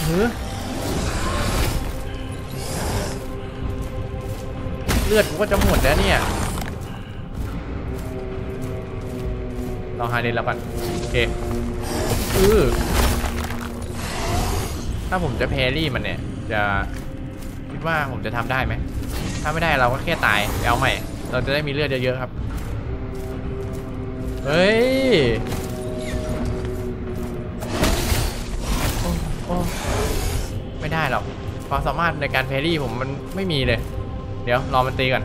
เฮ้เลือดกูก็จะหมดแล้วเนี่ยลองหาเดนแล้วกันโอเคอือ ถ้าผมจะแพรี่มันเนี่ย จะคิดว่าผมจะทำได้ไหม ถ้าไม่ได้เราก็แค่ตายเอาใหม่ เราจะได้มีเลือดเยอะๆครับ เฮ้ย โอ้ไม่ได้หรอก ความสามารถในการ parry ผมมันไม่มีเลย เดี๋ยวรอมันตีก่อน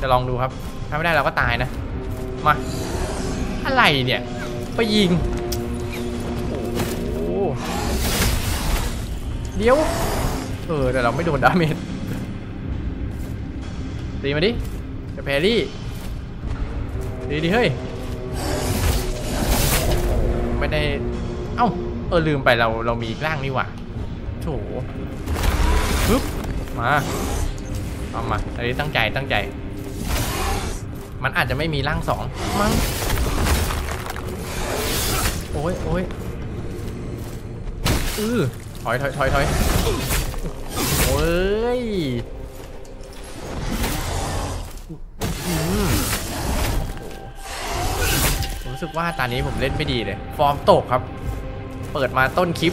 จะลองดูครับ ถ้าไม่ได้เราก็ตายนะ มา อะไรเนี่ย ไปยิง เดี๋ยว เออ แต่เราไม่โดน damage ตีมาดิจะ parry ดีดิเฮ้ย ไม่ได้ เอ้า เออ ลืมไปเราเรามีร่างนี่หว่าโถปึ๊บ มาเอามาอันนี้ตั้งใจตั้งใจ มันอาจจะไม่มีร่างสองมั้งโอ้ยโอ้ยอือ ถอยถอยถอยถอยโอ้ยผมรู้สึกว่าตอนนี้ผมเล่นไม่ดีเลย ฟอร์มตกครับ เปิดมาต้นคลิป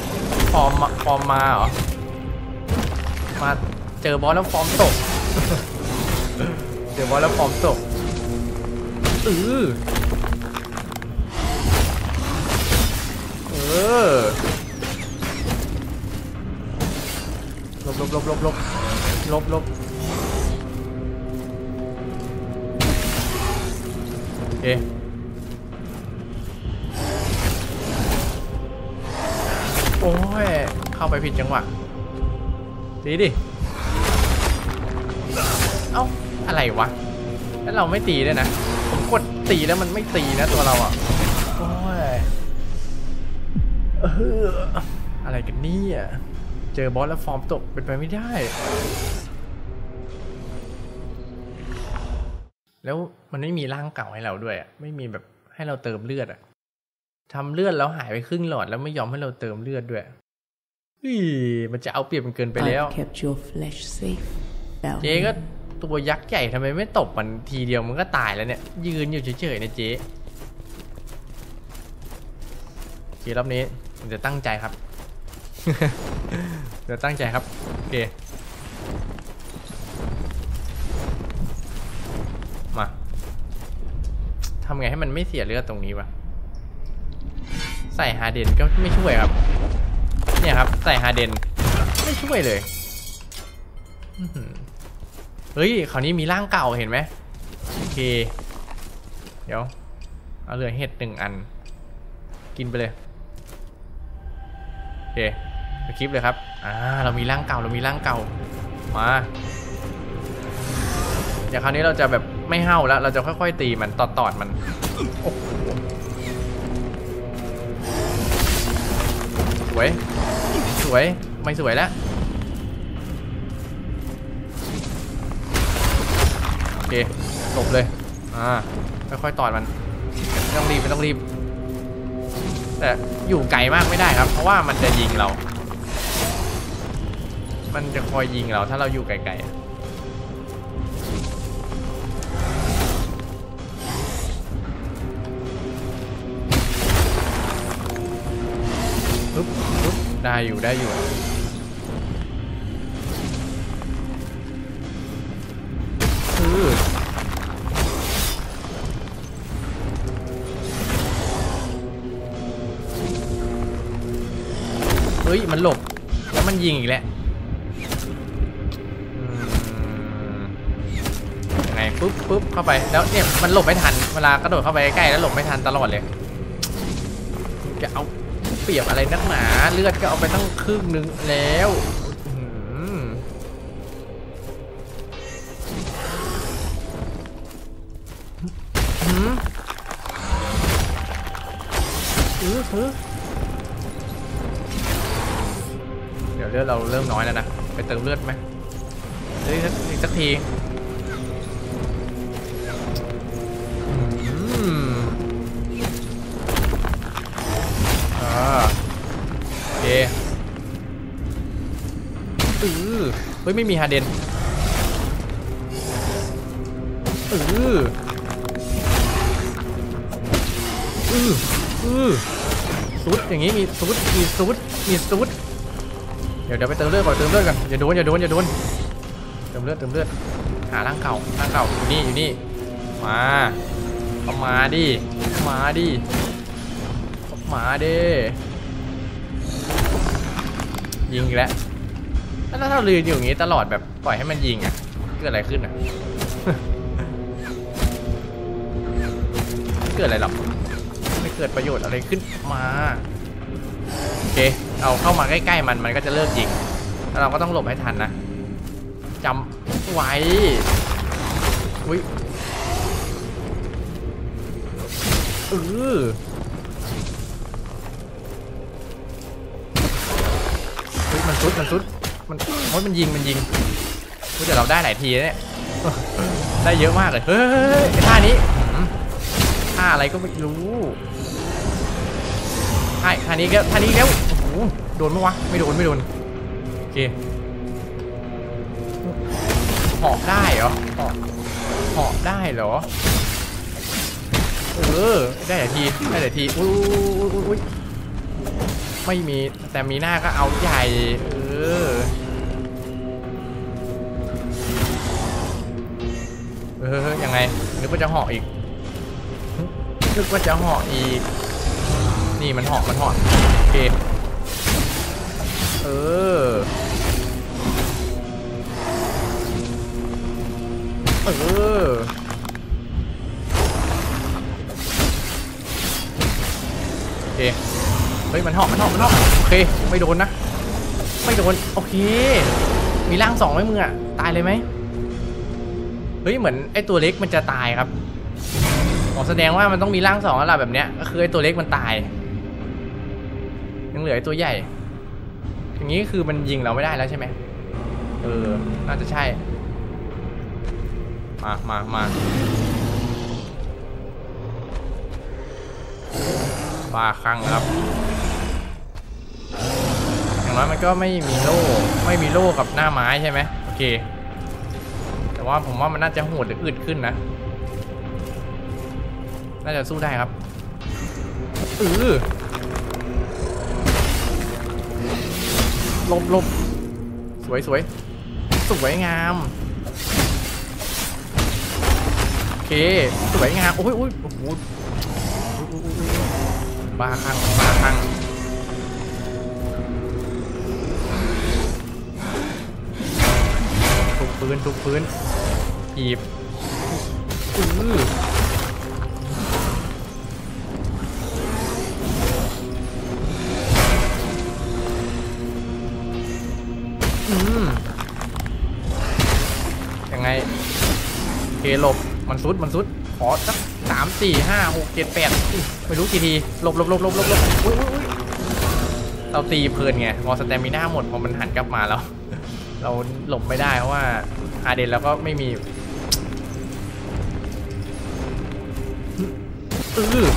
ฟอร์มฟอร์มมาเหรอ มาเจอบอสแล้วฟอร์มตก เจอบอสแล้วฟอร์มตกอือเออ หลบหลบหลบหลบหลบหลบหลบโอเคโอ้ย เข้าไปผิดจังหวะตีดิ เอ้า อะไรวะ แล้วเราไม่ตีด้วยนะ ผมกดตีแล้วมันไม่ตีนะตัวเราอะ โอ้ย เออ อะไรกันเนี่ย เจอบอสแล้วฟอร์มตกเป็นไปไม่ได้ แล้วมันไม่มีร่างเก่าให้เราด้วยอะไม่มีแบบให้เราเติมเลือดอะทำเลือดแล้วหายไปครึ่งหลอดแล้วไม่ยอมให้เราเติมเลือดด้วยอีมันจะเอาเปรียบมันเกินไปแล้ว I've kept your flesh safe. เจ๊ก็ Balin. ตัวยักษ์ใหญ่ทำไมไม่ตบมันทีเดียวมันก็ตายแล้วเนี่ย ยืนอยู่เฉยๆนะเจ๊โอเครอบนี้ผมจะตั้งใจครับ เดี๋ยวตั้งใจครับ โอเค มาทำไงให้มันไม่เสียเลือดตรงนี้วะ ใส่ฮาเดนก็ไม่ช่วยครับ เนี่ยครับ ใส่ฮาเดน ไม่ช่วยเลยเฮ้ยคราวนี้มีร่างเก่าเห็นไหมโอเค เดี๋ยว เอาเหลือเห็ดหนึ่งอัน กินไปเลย โอเค คลิปเลยครับ อ่า เรามีร่างเก่า เรามีร่างเก่า มา เดี๋ยวคราวนี้เราจะแบบไม่เห่าแล้ว เราจะค่อยๆตีมันตอดๆมัน โอ้โหสวย สวย ไม่สวยแล้ว โอเค จบเลย อ่า ค่อยๆตอดมัน ไม่ต้องรีบ ไม่ต้องรีบ แต่อยู่ไกลมากไม่ได้ครับ เพราะว่ามันจะยิงเรา มันจะคอยยิงเราถ้าเราอยู่ไกลๆปุ๊บปุ๊บได้อยู่ได้อยู่ คือเฮ้ย มันหลบ แล้วมันยิงอีกแล้ว ปุ๊บปุ๊บเข้าไปแล้วเนี่ยมันหลบไม่ทันเวลากระโดดเข้าไปใกล้แล้วหลบไม่ทันตลอดเลยจะเอาเปรียบอะไรนักหนาเลือดก็เอาไปตั้งครึ่งนึงแล้วือหือเดี๋ยวเลือดเราเริ่มน้อยแล้วนะ ไปเติมเลือดไหมเฮ้ยสักอีกสักที อ่าโอเคเออเฮ้ย ไม่มีฮาเดนเออเออเออซุดอย่างงี้มีซุดมีซุดมีซุดเดี๋ยวเดี๋ยวไปเติมเลือดก่อนเติมเลือดก่อนอย่าโดนอย่าโดนอย่าโดนเติมเลือดเติมเลือดหาร่างเก่าร่างเก่าอยู่นี่อยู่นี่มาเอามาดิมาดิ มาเด้ยิงอีกแล้วแล้วถ้าเราลืนอยู่อย่างงี้ตลอดแบบปล่อยให้มันยิงอะเกิดอะไรขึ้นอะเกิดอะไรหรอกไม่เกิดประโยชน์อะไรขึ้นมาโอเคเอาเข้ามาใกล้ๆมันมันก็จะเลิกยิงแล้วเราก็ต้องหลบให้ทันนะจำไว้อุ้ยเออ มันซุด มันซุดมันโอ้ยมันยิง มันยิงเฮ้ยแต่เราได้หลายทีเนี่ย ได้เยอะมากเลย เฮ้ยท่านี้ท่าอะไรก็ไม่รู้ท่าท่านี้ก็ท่านี้แล้วโอ้โหโดนไหมวะ ไม่โดน ไม่โดน โอเคหาะได้เหรอหาะเหาะได้เหรอ เออ ได้หลายที ได้หลายที อุ้ยอุ้ยอุ้ยอุ้ยไม่มีแต่มีหน้าก็เอาใหญ่เออ เออ ยังไง นึกว่าจะเหาะอีก นึกว่าจะเหาะอีก นี่มันเหาะมันเหาะโอเค เออ เออโอเค เฮ้ย มันเหาะมันเหาะมันเหาะโอเค ไม่โดนนะ ไม่โดนโอเค มีร่างสองไหมมึงอะตายเลยไหมเฮ้ยเหมือนไอตัวเล็กมันจะตายครับอ๋อแสดงว่ามันต้องมีร่างสองแล้วล่ะแบบเนี้ยก็คือไอตัวเล็กมันตายยังเหลือไอตัวใหญ่ อย่างนี้คือมันยิงเราไม่ได้แล้วใช่ไหมเออน่าจะใช่ มามามาบ้าคลั่งครับ อย่างน้อยมันก็ไม่มีโล่ไม่มีโล่กับหน้าไม้ใช่ไหมโอเค แต่ว่าผมว่ามันน่าจะโหดหรืออึดขึ้นนะ น่าจะสู้ได้ครับเออหลบหลบสวยสวยสวยงามโอเคสวยงามโอ้ยโอ้ยโอ้โหบ้าคลั่งบ้าคลั่ง ทุกปืนทุกปืนจีบอืออืมยังไงเคหลบมันทรุดมันทรุดขอสักสามสี่ห้าหกเจ็ดแปดไม่รู้กี่ทีหลบหลบหลบหลบหลบหลบอุ้ยอุ้ยอุ้ยเราตีเพลินไงพอ stamina หมดพอมันหันกลับมาแล้ว เราหลบไม่ได้เพราะว่า harden เราก็ไม่มีอือห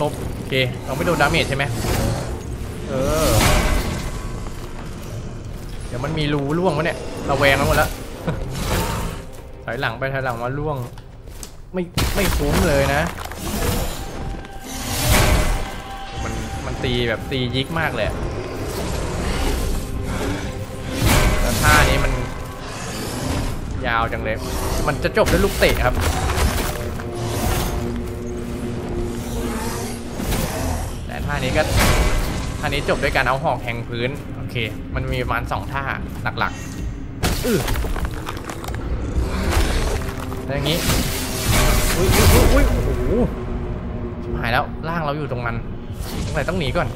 ลบโอเคเราไม่โดนดาเมจใช่ไหมเออ เดี๋ยวมันมีรูล่วงวะเนี่ยเราแวงแล้วหมดแล้วถอยหลังไปถอยหลังมาล่วง ไม่ไม่คุ้มเลยนะ มันมันตีแบบตียิกมากเลย ยาวจังเลย มันจะจบด้วยลูกเตะครับ แต่ท่านี้ก็อันนี้จบด้วยการเอาหอกแทงพื้น โอเค มันมีประมาณสองท่าหลักๆอือแล้วอย่างนี้ อุ้ยอุ้ยอุ้ยโอ้โหหายแล้วร่างเราอยู่ตรงมันตรงไหนต้องหนีก่อน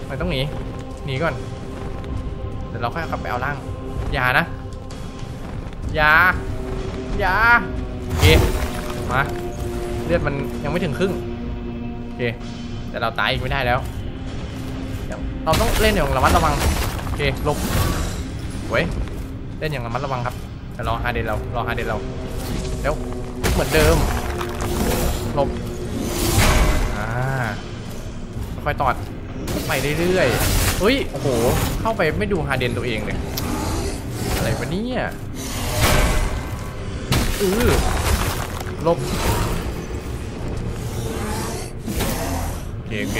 ทำไมต้องหนี หนีก่อน เดี๋ยวเราค่อยขับไปเอาร่าง อย่านะ อย่าอย่าโอเคมาเลือดมันยังไม่ถึงครึ่งโอเคแต่เราตายอีกไม่ได้แล้ว เราต้องเล่นอย่างระมัดระวังโอเคลบเว้ยเล่นอย่างระมัดระวังครับรอฮาเดนเรารอฮาเดนเราเดี๋ยวเหมือนเดิมลบอ่าค่อยตอดไปเรื่อยๆเฮ้ยโอ้โหเข้าไปไม่ดูฮาเดนตัวเองเลยอะไรวะเนี่ย อือลบโอเคโอเค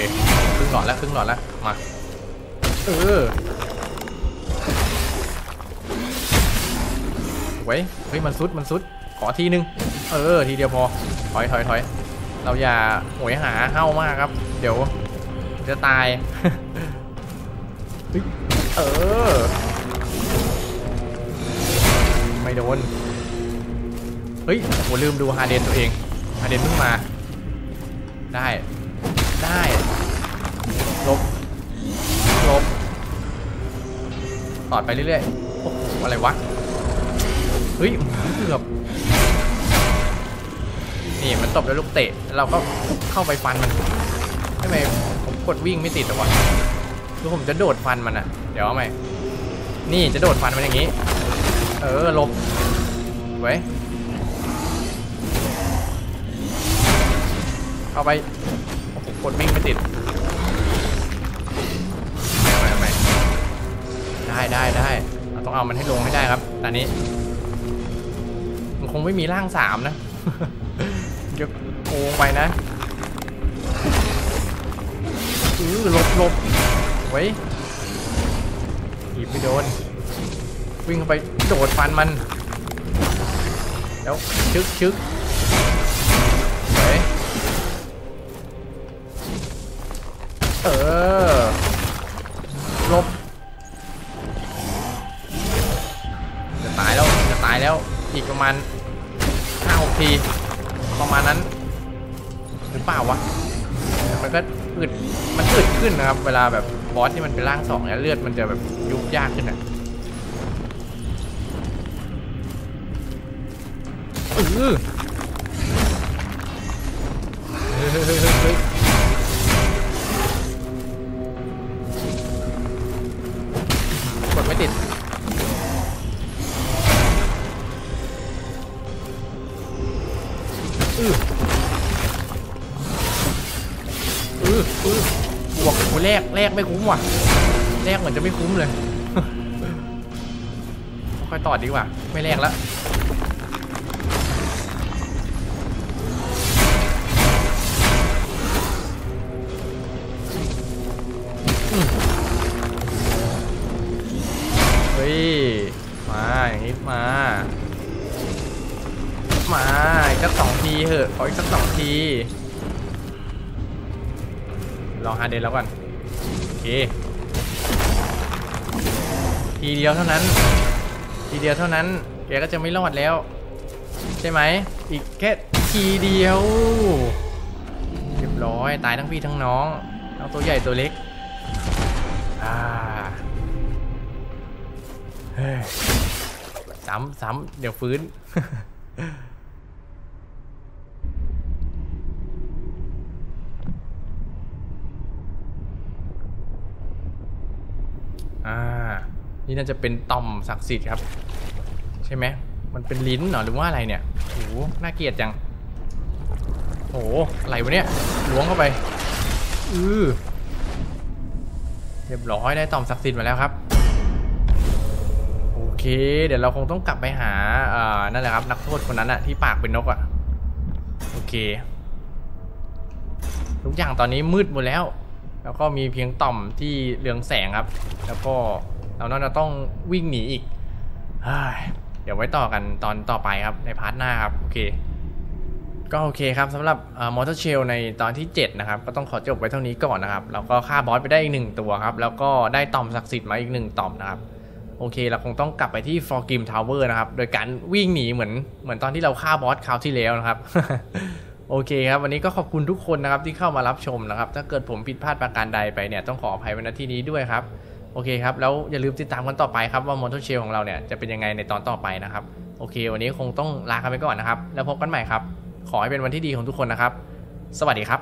ครึ่งหลอดแล้วครึ่งหลอดแล้วมาเออไว้ยเฮ้ยมันซุดมันซุดขอทีนึงเออทีเดียวพอถอยถอยถอยเราอย่าโหวยหาเฮ้ามากครับ เดี๋ยวจะตายเออไม่โดน เฮ้ยโหลืมดูฮาเดนตัวเองฮาเดนเพิ่งมา ได้ ได้ลบลบตอดไปเรื่อยๆโอ้โหอะไรวะ เฮ้ยเกือบนี่มันตบด้วยลูกเตะ เราก็เข้าไปฟันมันทำไมผมกดวิ่งไม่ติดหรอวะคือผมจะโดดฟันมันอะเดี๋ยวเอาใหมนี่จะโดดฟันมันอย่างนี้ เออลบไว้ เข้าไปโอ้โหกดวิ่งไม่ติด เอาใหม่เอาใหม่ได้ได้ได้เราต้องเอามันให้ลงให้ได้ครับตอนนี้ มันคงไม่มีร่างสามนะเดี๋ยวโกงไปนะอือหลบหลบไว้หยิบไม่โดน วิ่งเข้าไปโดดฟันมัน แล้วชึกชึก เออลบจะตายแล้วจะตายแล้วอีกประมาณห้าหกที ประมาณนั้น หรือเปล่าวะมันก็อึดมันอึดขึ้นนะครับ เวลาแบบบอสที่มันเป็นร่างสองเนี่ยเลือดมันจะแบบยุบยากขึ้นอะเออ กแรกไม่คุ้มว่ะแรกเหมือนจะไม่คุ้มเลย ค่อยต่อดีกว่า ไม่แรกแล้วมเฮ้ย มาอย่างนี้มา มาอีกสักสองทีเหอะ ขออีกสักสองที ลองฮาเดนแล้วก่อน เคทีเดียวเท่านั้น ทีเดียวเท่านั้นแกก็จะไม่รอดแล้ว ใช่ไหมอีกแค่ทีเดียวเรียบร้อยตายทั้งพี่ทั้งน้องทั้งตัวใหญ่ตัวเล็กอ่าเฮ้ยซ้ำซ้ำเดี๋ยวฟื้น อ่า นี่น่าจะเป็นต่อมศักดิ์สิทธิ์ครับ ใช่ไหมมันเป็นลิ้นเหรอหรือว่าอะไรเนี่ยโอ้โหน่าเกลียดจังโอ้โหอะไรวะเนี่ยล้วงเข้าไปอือเรียบร้อยได้ต่อมศักดิ์สิทธิ์มาแล้วครับโอเค เดี๋ยวเราคงต้องกลับไปหาเอ่อนั่นแหละครับนักโทษคนนั้นอะที่ปากเป็นนกอะโอเค ทุกอย่างตอนนี้มืดหมดแล้ว แล้วก็มีเพียงต่อมที่เรืองแสงครับ แล้วก็เราน่าจะต้องวิ่งหนีอีกเดี๋ยวไว้ต่อกันตอนต่อไปครับใน part หน้าครับโอเค ก็โอเคครับสำหรับ Mortal Shell ในตอนที่ 7 นะครับ ก็ต้องขอจบไว้เท่านี้ก่อนนะครับแล้วก็ฆ่าบอสไปได้อีกหนึ่งตัวครับ แล้วก็ได้ต่อมศักดิ์สิทธิ์มาอีกหนึ่งต่อมนะครับโอเคเราคงต้องกลับไปที่ Fallgrim Tower นะครับ โดยการวิ่งหนีเหมือนเหมือนตอนที่เราฆ่าบอสคราวที่แล้วนะครับ โอเคครับ วันนี้ก็ขอบคุณทุกคนนะครับที่เข้ามารับชมนะครับ ถ้าเกิดผมผิดพลาดประการใดไปเนี่ยต้องขออภัยไว้ณที่นี้ด้วยครับ โอเคครับ แล้วอย่าลืมติดตามกันต่อไปครับว่ามอเตอร์เชลของเราเนี่ยจะเป็นยังไงในตอนต่อไปนะครับ โอเค วันนี้คงต้องลากันไปก่อนนะครับ แล้วพบกันใหม่ครับ ขอให้เป็นวันที่ดีของทุกคนนะครับ สวัสดีครับ